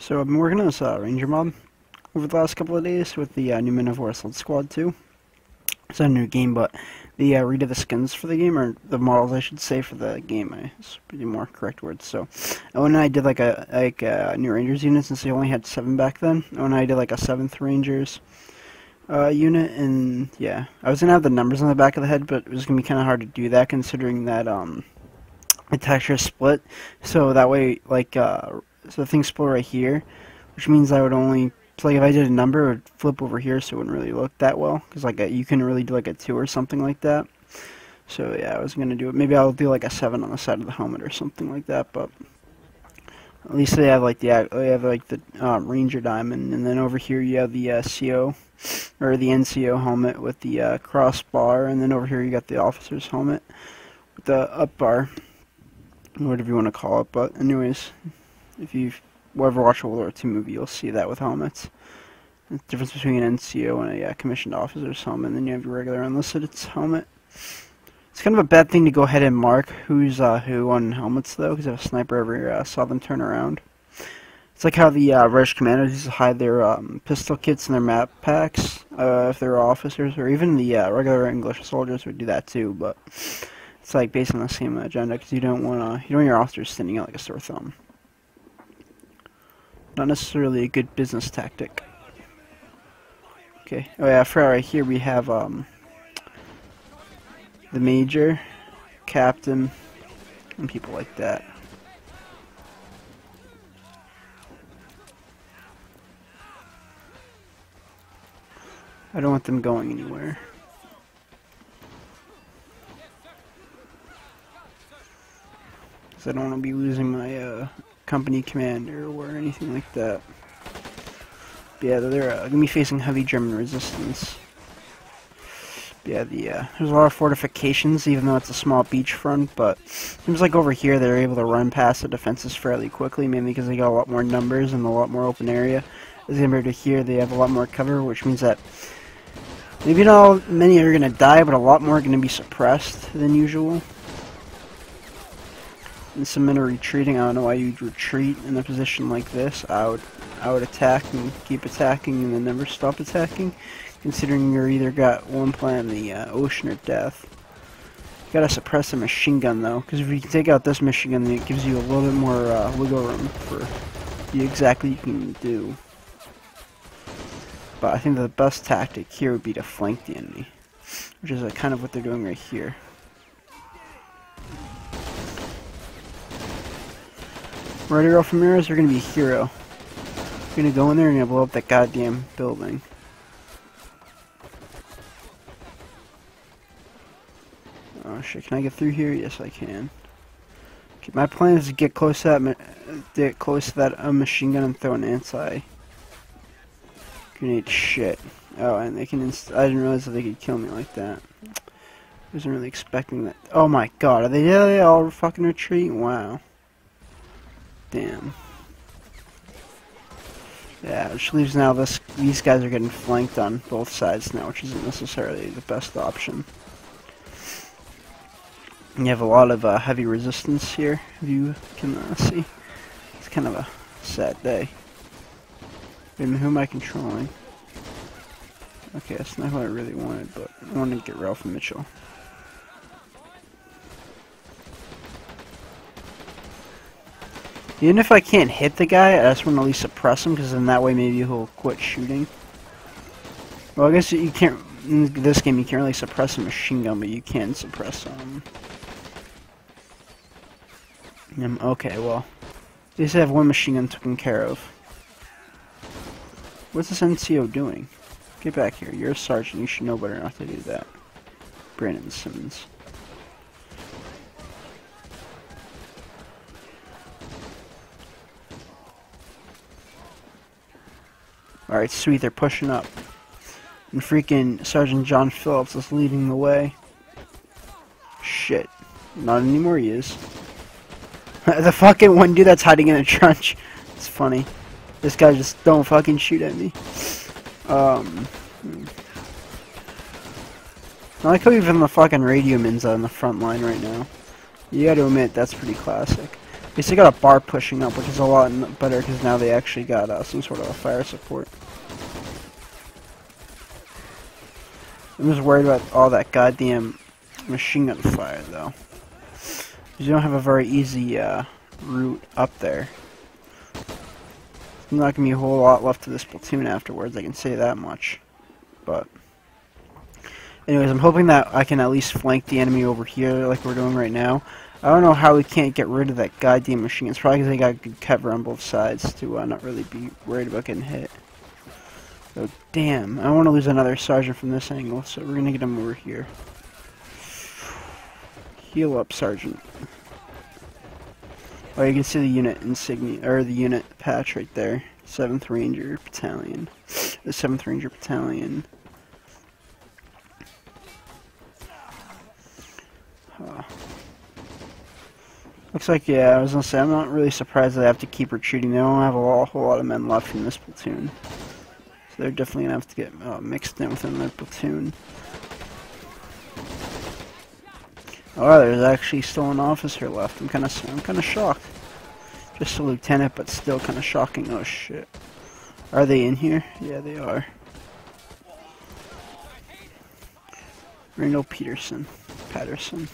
So I've been working on this uh, Ranger mob over the last couple of days with the uh, new Men of War Assault Squad 2. It's a new game, but the uh, read of the skins for the game, or the models I should say for the game, is pretty more correct words. So Owen and I did like a like a new Rangers unit since we only had seven back then. Owen and I did like a seventh Rangers uh, unit, and yeah, I was gonna have the numbers on the back of the head, but it was gonna be kind of hard to do that considering that um the texture split. So that way, like uh, so the thing's split right here, which means I would only so like if I did a number, it would flip over here, so it wouldn't really look that well. Cause like a, you can really do like a two or something like that. So yeah, I was gonna do it. Maybe I'll do like a seven on the side of the helmet or something like that. But at least they have like the they have like the um, Ranger Diamond, and then over here you have the uh, CO or the NCO helmet with the uh, crossbar, and then over here you got the officer's helmet with the up bar, whatever you want to call it. But anyways, if you've ever watched a World War II movie, you'll see that with helmets. The difference between an NCO and a uh, commissioned officer's helmet, and then you have your regular unlisted helmet. It's kind of a bad thing to go ahead and mark who's uh, who on helmets, though, because if a sniper ever uh, saw them turn around. It's like how the uh, British commanders used to hide their um, pistol kits in their map packs, uh, if they were officers, or even the uh, regular English soldiers would do that too, but it's like based on the same agenda, because you don't want to, you don't want your officers standing out like a sore thumb. Not necessarily a good business tactic. Okay. Oh yeah, for right here we have um, the major, captain, and people like that. I don't want them going anywhere. Because I don't want to be losing my uh, company commander or anything like that. But yeah, they're uh, gonna be facing heavy German resistance. But yeah, the uh, there's a lot of fortifications, even though it's a small beachfront. But seems like over here they're able to run past the defenses fairly quickly, mainly because they got a lot more numbers and a lot more open area. As compared to here, they have a lot more cover, which means that maybe not many are gonna die, but a lot more are gonna be suppressed than usual. And some men are retreating. I don't know why you'd retreat in a position like this. I would, I would attack and keep attacking and then never stop attacking, considering you're either got one plan, in the uh, ocean or death. You gotta suppress a machine gun though, because if you take out this machine gun, then it gives you a little bit more uh, wiggle room for the exactly you can do. But I think the best tactic here would be to flank the enemy, which is uh, kind of what they're doing right here. From mirrors, you're gonna be a hero. You're gonna go in there and you're gonna blow up that goddamn building. Oh shit, can I get through here? Yes I can. Okay, my plan is to get close to that get close to that uh, machine gun and throw an anti grenade shit. Oh, and they can I didn't realize that they could kill me like that. I wasn't really expecting that. Oh my god, are they, are they all fucking retreating? Wow. Damn. Yeah, which leaves now this these guys are getting flanked on both sides now, which isn't necessarily the best option. You have a lot of uh, heavy resistance here, if you can uh, see. It's kind of a sad day. And who am I controlling? Okay, that's not what I really wanted, but I wanted to get Ralph Mitchell. Even if I can't hit the guy, I just want to at least suppress him, because then that way maybe he'll quit shooting. Well, I guess you can't, in this game you can't really suppress a machine gun, but you can suppress um... Um, okay, well, at least have one machine gun taken care of. What's this NCO doing? Get back here, you're a sergeant, you should know better not to do that. Brandon Simmons. Alright, sweet, they're pushing up. And freaking Sergeant John Phillips is leading the way. Shit. Not anymore he is. the fucking one dude that's hiding in a trench. It's funny. This guy just don't fucking shoot at me. Um... Hmm. I like how even the fucking radio men's on the front line right now. You gotta admit, that's pretty classic. At least they got a BAR pushing up, which is a lot better because now they actually got uh, some sort of a fire support. I'm just worried about all that goddamn machine gun fire, though. You don't have a very easy uh, route up there. There's not going to be a whole lot left of this platoon afterwards, I can say that much. But, anyways, I'm hoping that I can at least flank the enemy over here like we're doing right now. I don't know how we can't get rid of that goddamn machine. It's probably because they got good cover on both sides to uh, not really be worried about getting hit. Oh, damn. I want to lose another sergeant from this angle, so we're going to get him over here. Heal up, sergeant. Oh, you can see the unit insignia, or the unit patch right there. 7th Ranger Battalion. The 7th Ranger Battalion. Huh. Looks like, yeah, I was gonna say, I'm not really surprised that I have to keep retreating. They don't have a whole lot of men left from this platoon. So they're definitely gonna have to get uh, mixed in within their platoon. Oh, there's actually still an officer left. I'm kind of I'm kind of shocked. Just a lieutenant, but still kind of shocking. Oh shit. Are they in here? Yeah, they are. Randall Peterson. Patterson.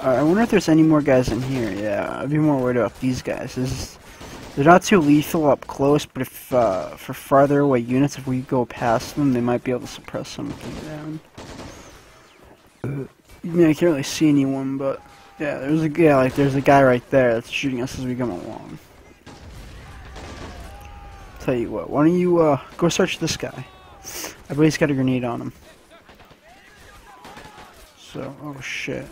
I wonder if there's any more guys in here. Yeah, I'd be more worried about these guys. Is they're not too lethal up close, but if uh, for farther away units, if we go past them, they might be able to suppress something down. Uh, yeah, I can't really see anyone, but yeah, there's a yeah, like there's a guy right there that's shooting us as we come along. Tell you what, why don't you uh, go search this guy? I believe he's got a grenade on him. So, oh shit.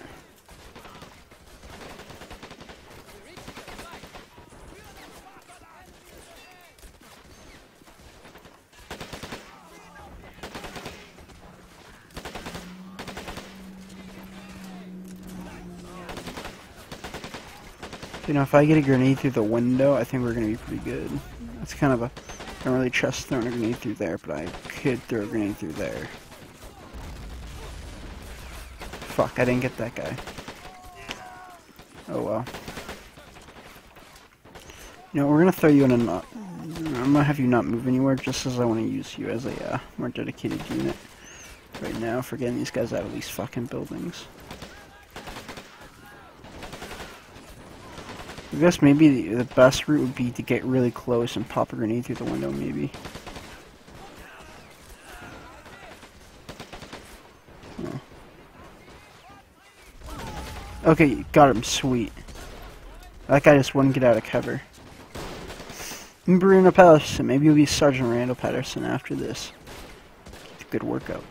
You know, if I get a grenade through the window, I think we're going to be pretty good. That's kind of a... I don't really trust throwing a grenade through there, but I could throw a grenade through there. Fuck, I didn't get that guy. Oh well. You know, we're going to throw you in a... Not, I'm going to have you not move anywhere, just as I want to use you as a uh, more dedicated unit right now for getting these guys out of these fucking buildings. I guess maybe the, the best route would be to get really close and pop a grenade through the window, maybe. Oh. Okay, got him. Sweet. That guy just wouldn't get out of cover. Bruno Patterson. Maybe you'll be Sergeant Randall Patterson after this. Good workout.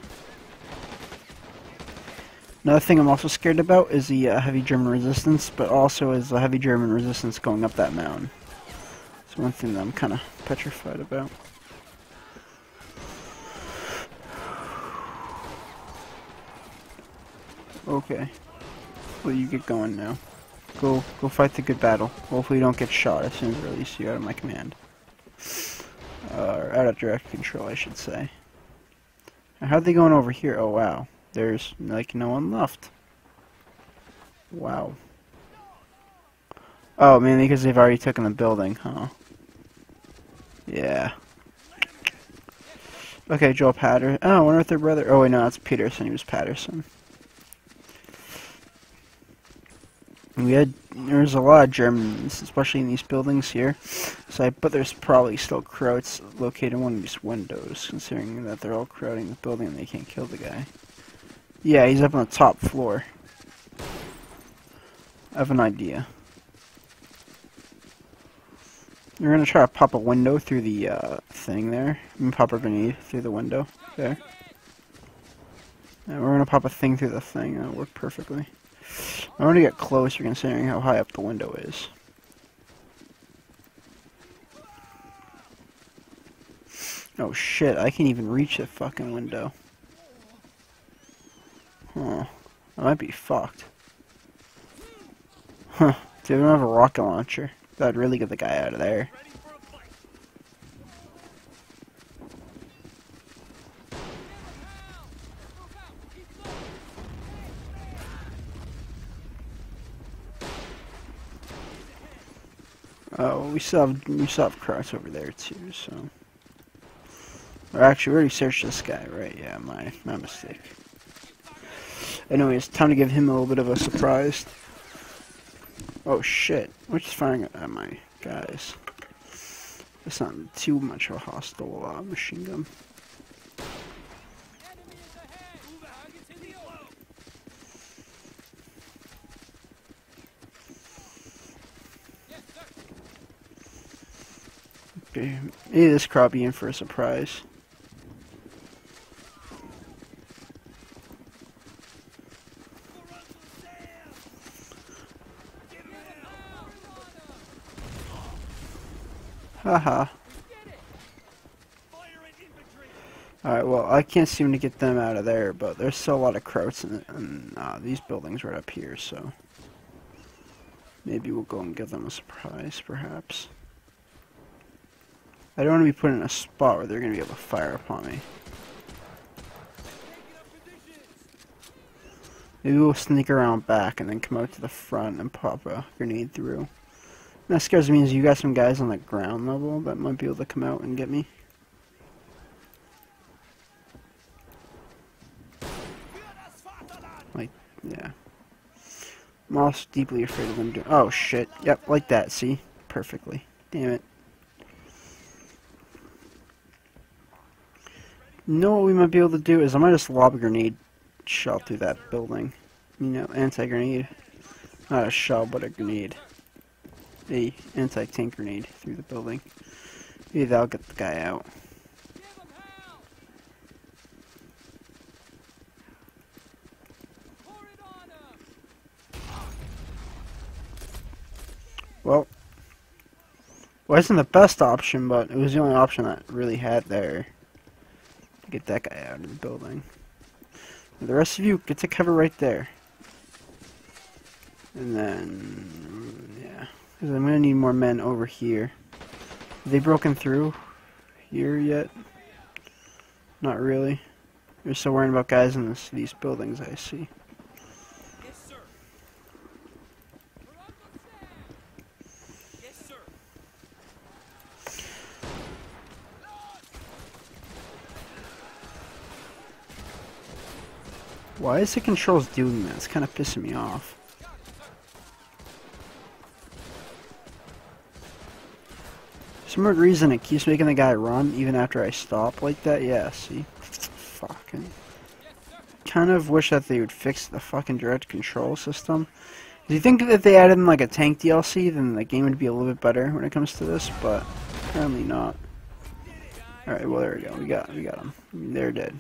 Another thing I'm also scared about is the uh, heavy German resistance, but also is the heavy German resistance going up that mountain. It's one thing that I'm kind of petrified about. Okay. Well, you get going now. Go, go fight the good battle. Hopefully you don't get shot as soon as I release you out of my command. Uh, out of direct control, I should say. How'd they going over here? Oh, wow. There's like no one left. Wow. Oh, man, because they've already taken the building, huh? Yeah. Okay, Joel Patterson. Oh, I wonder if their brother... Oh, wait, no, that's Peterson. He was Patterson. We had... There's a lot of Germans, especially in these buildings here. So I bet there's probably still Krauts located in one of these windows, considering that they're all crowding the building and they can't kill the guy. Yeah, he's up on the top floor. I have an idea. You're gonna try to pop a window through the uh, thing there. I mean, pop a grenade through the window there. And we're gonna pop a thing through the thing. That'll work perfectly. I want to get closer considering how high up the window is. Oh shit, I can't even reach the fucking window. Huh. I might be fucked. Huh. Do we have a rocket launcher? That'd really get the guy out of there. Oh, we still have we still have over there too, so. Or actually, we already searched this guy, right? Yeah, my my mistake. Anyways, time to give him a little bit of a surprise. Oh shit! We're just firing at my guys. It's not too much of a hostile uh, machine gun. Okay, maybe this be in for a surprise. Haha. Alright, well, I can't seem to get them out of there, but there's still a lot of Krauts in, in uh, these buildings right up here, so... Maybe we'll go and give them a surprise, perhaps. I don't want to be put in a spot where they're going to be able to fire upon me. Maybe we'll sneak around back and then come out to the front and pop a grenade through. That scares me is you got some guys on the ground level that might be able to come out and get me. Like, yeah. I'm also deeply afraid of them doing- Oh, shit. Yep, like that, see? Perfectly. Damn it. You know what we might be able to do is I might just lob a grenade shell through that building. You know, anti-grenade. Not a shell, but a grenade a anti-tank grenade through the building. Maybe that'll get the guy out. Wasn't the best option, but it was the only option that really had there get that guy out of the building. The rest of you get to cover right there. And then, yeah. Because I'm going to need more men over here. Have they broken through here yet? Not really. They're still worrying about guys in this, these buildings, I see. Why is the controls doing that? It's kind of pissing me off. some weird reason it keeps making the guy run even after I stop like that. Yeah, see? Fucking. Kind of wish that they would fix the fucking direct control system. Do you think that if they added in like a tank DLC, then the game would be a little bit better when it comes to this? But apparently not. All right, well there we go. We got we got them. They're dead.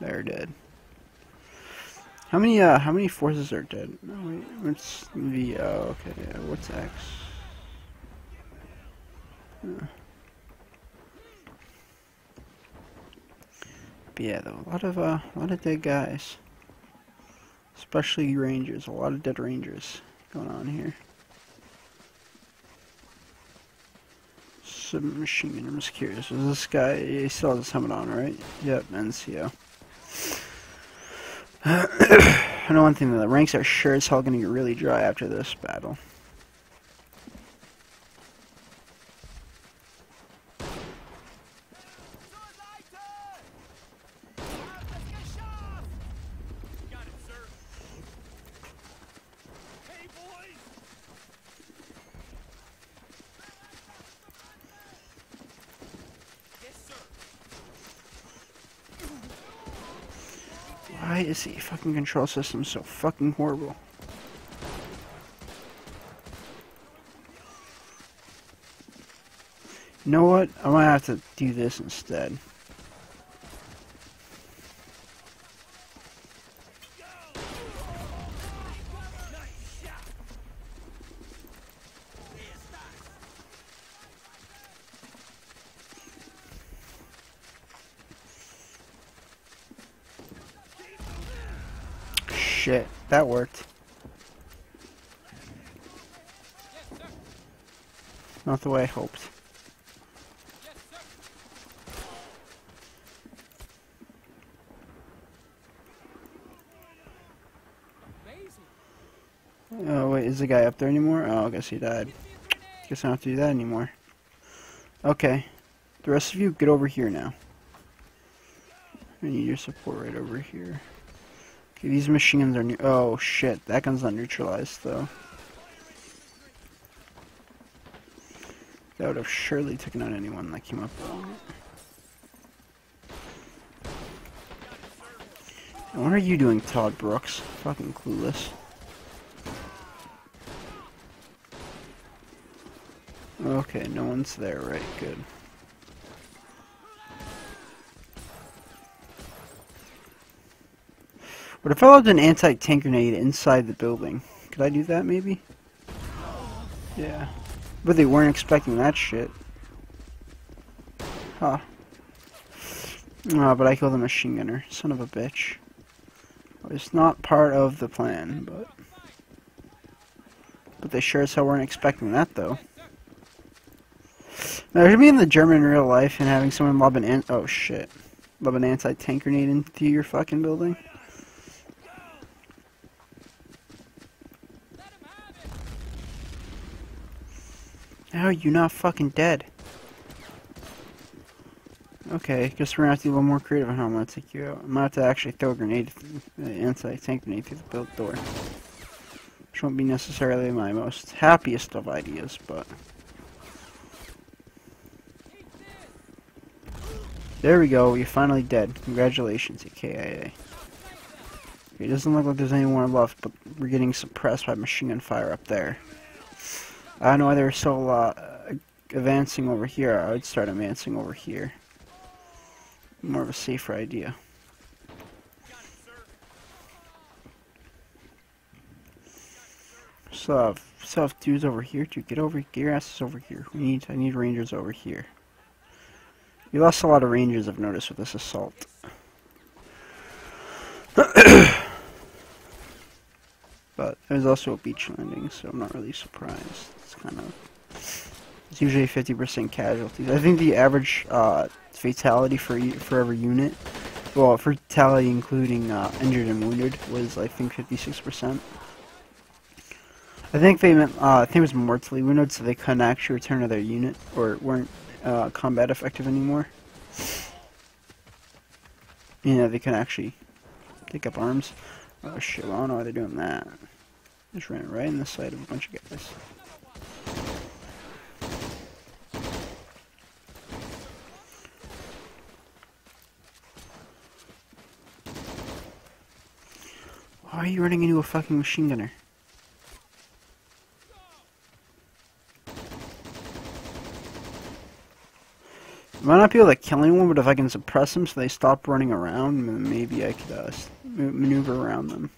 They're dead. How many uh how many forces are dead? No, wait, what's the uh, okay? What's X? But yeah, though a lot of uh, a lot of dead guys, especially rangers. A lot of dead rangers going on here. Submachine gun. I'm just curious. Was this guy? He still has his helmet on, right? Yep, NCO. I know one thing though, the ranks are sure as hell gonna get really dry after this battle. Fucking control system so fucking horrible? You know what? I might have to do this instead. Shit, that worked. Not the way I hoped. Oh wait, is the guy up there anymore? Oh, I guess he died. Guess I don't have to do that anymore. Okay. The rest of you, get over here now. I need your support right over here. Okay, these machine guns are new. Oh shit, that gun's not neutralized though. That would have surely taken out anyone that came up along it. And what are you doing, Todd Brooks? Fucking clueless. Okay, no one's there, right? Good. What if I lobbed an anti-tank grenade inside the building? Could I do that, maybe? Yeah. But they weren't expecting that shit. Huh. Oh, but I killed a machine gunner. Son of a bitch. It's not part of the plan, but... But they sure as hell weren't expecting that, though. Now, being the German in real life and having someone lob an an- oh shit, lob an anti-tank grenade into your fucking building. How are you not fucking dead? Okay, guess we're gonna have to be a little more creative on how I'm gonna take you out. I'm gonna have to actually throw a grenade, an uh, anti-tank grenade through the built door. Which won't be necessarily my most happiest of ideas, but... There we go, you're finally dead. Congratulations, you KIA. It doesn't look like there's anyone left, but we're getting suppressed by machine gun fire up there. I don't know why they're so uh, advancing over here. I would start advancing over here. More of a safer idea. So, uh, so if dudes over here, dude, get over, gear asses over here. We need, I need rangers over here. We lost a lot of rangers, I've noticed, with this assault. but there's also a beach landing, so I'm not really surprised. It's kind of... It's usually 50% casualties. I think the average uh, fatality for for every unit, well, fatality including uh, injured and wounded, was I think 56%. I think they meant, uh, I think it was mortally wounded, so they couldn't actually return to their unit, or weren't uh, combat effective anymore. You know, they can actually take up arms. Oh shit, I don't know why they're doing that. Just ran right in the sight of a bunch of guys. Why are you running into a fucking machine gunner? I might not be able to kill anyone, but if I can suppress them so they stop running around, then maybe I could uh, maneuver around them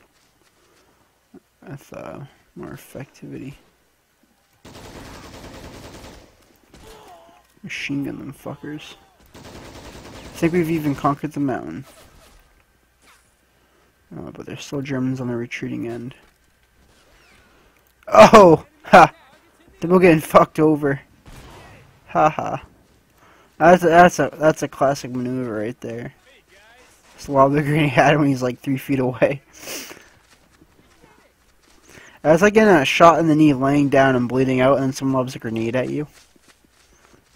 with uh, more effectivity. Machine gun them fuckers. I think we've even conquered the mountain. Oh, but there's still Germans on the retreating end. Oh! Ha! They're getting fucked over. Ha ha. That's a, that's a that's a classic maneuver right there. Just lob the grenade at him when he's like three feet away. That's like getting a shot in the knee, laying down and bleeding out, and then someone lobs a grenade at you.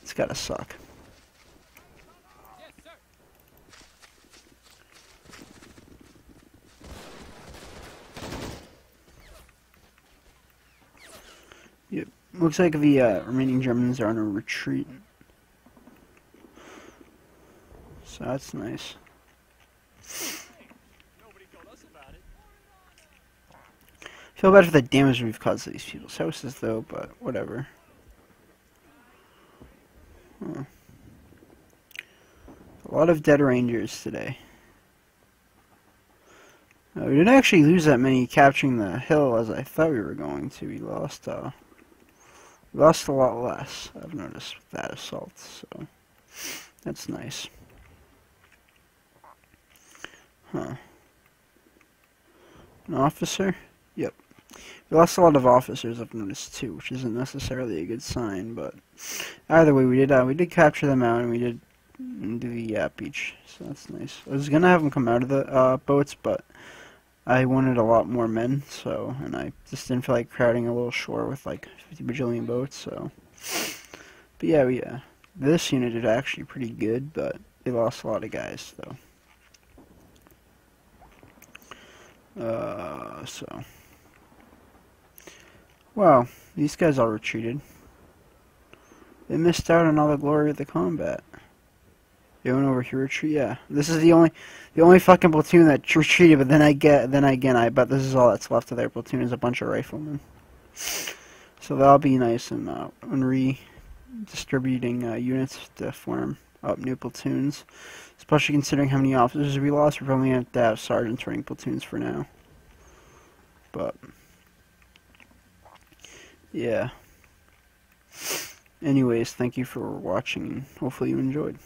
It's gotta suck. Yep. Looks like the uh, remaining Germans are on a retreat. So that's nice. Feel bad for the damage we've caused to these people's houses, though, but whatever. Huh. A lot of dead rangers today. Uh, we didn't actually lose that many capturing the hill as I thought we were going to. We lost, uh, lost a lot less, I've noticed, with that assault, so that's nice. Huh. An officer? Yep. We lost a lot of officers, I've noticed too, which isn't necessarily a good sign, but either way, we did uh, we did capture them out, and we did do the uh, beach, so that's nice. I was gonna have them come out of the uh, boats, but I wanted a lot more men, so, and I just didn't feel like crowding a little shore with like 50 bajillion boats, so But yeah, we, uh, this unit did actually pretty good, but they lost a lot of guys, though. Uh, so. Wow, these guys all retreated. They missed out on all the glory of the combat. Went over here retreat? Yeah. This is the only the only fucking platoon that retreated, but then I get then again I bet this is all that's left of their platoon is a bunch of riflemen. So that'll be nice and uh redistributing uh, units to form up new platoons. Especially considering how many officers we lost, we're probably gonna have to have sergeants running platoons for now. But yeah. Anyways, thank you for watching hopefully you enjoyed.